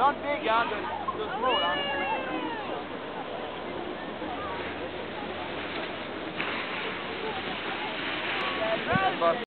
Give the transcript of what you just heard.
Not big, yeah, the, the small, huh?